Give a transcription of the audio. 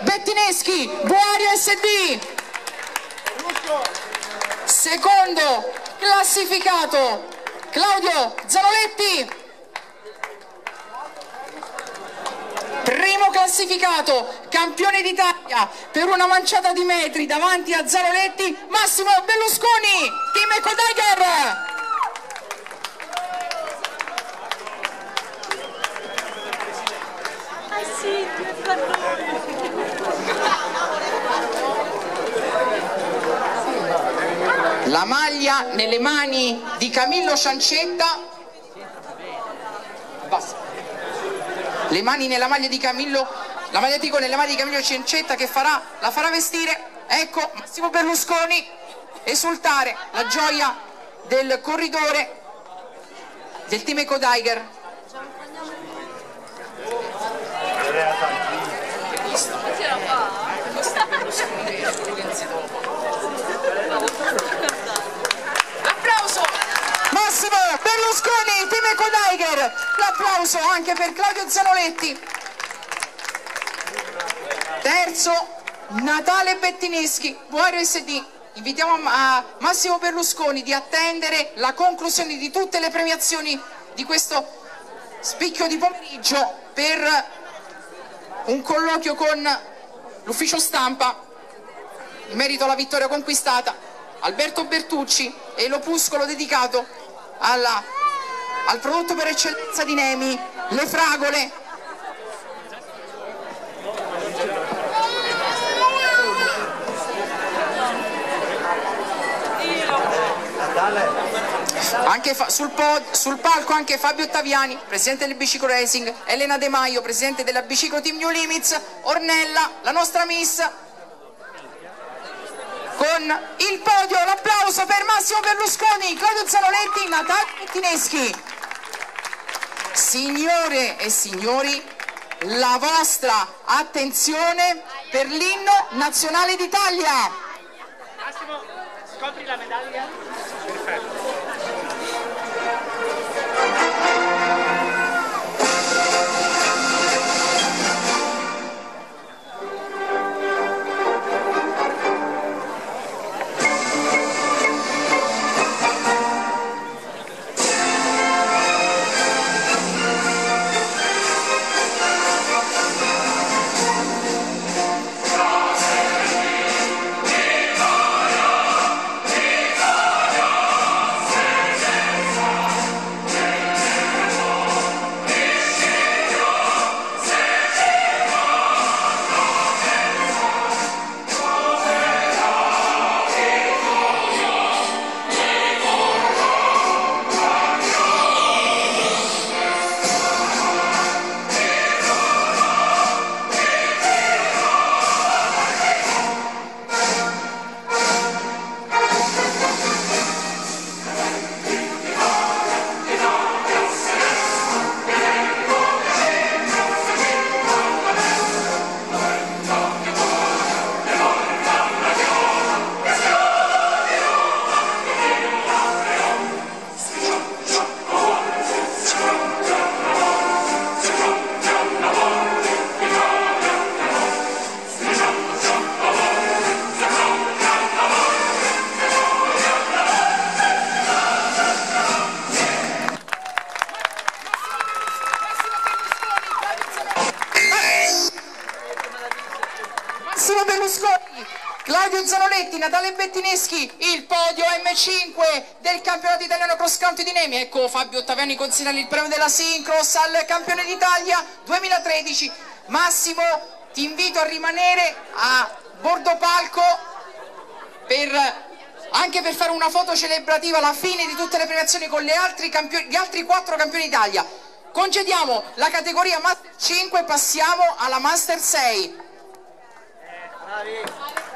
Bettineschi, Boario SD. Secondo classificato Claudio Zanoletti. Primo classificato, campione d'Italia per una manciata di metri davanti a Zanoletti, Massimo Berlusconi, Team Ecodaiger. La maglia nelle mani di Camillo Ciancetta. Basta. Le mani nella maglia di Camillo, la maglia Tico nelle mani di Camillo Ciancetta che farà, la farà vestire. Ecco Massimo Berlusconi esultare la gioia del corridore del team Ecodaiger. Applauso! Berlusconi, team Ecodaiger. L'applauso anche per Claudio Zanoletti. Terzo, Natale Bettineschi, Buario SD. Invitiamo a Massimo Berlusconi di attendere la conclusione di tutte le premiazioni di questo spicchio di pomeriggio per un colloquio con l'ufficio stampa in merito alla vittoria conquistata, Alberto Bertucci e l'opuscolo dedicato alla- al prodotto per eccellenza di Nemi, le fragole. Anche sul, sul palco anche Fabio Ottaviani, presidente del Biciclo Racing, Elena De Maio, presidente della Biciclo Team New Limits, Ornella, la nostra miss, con il podio, l'applauso per Massimo Berlusconi, Claudio Zanoletti, Natalia Pettineschi. Signore e signori, la vostra attenzione per l'inno nazionale d'Italia. Massimo, scopri la medaglia? Perfetto. Massimo Berlusconi, Claudio Zanoletti, Natale Bettineschi, il podio M5 del campionato italiano cross country di Nemi. Ecco Fabio Ottaviani consegna il premio della Syncross al campione d'Italia 2013. Massimo, ti invito a rimanere a bordo palco per- anche per fare una foto celebrativa alla fine di tutte le premiazioni con altri gli altri quattro campioni d'Italia. Concediamo la categoria Master 5 e passiamo alla Master 6. Aê!